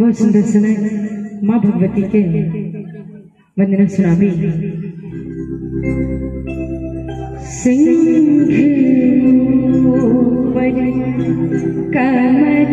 बहुत सुंदर सुनाए माँ भगवती के वंदना सुनामी। सिंह कमल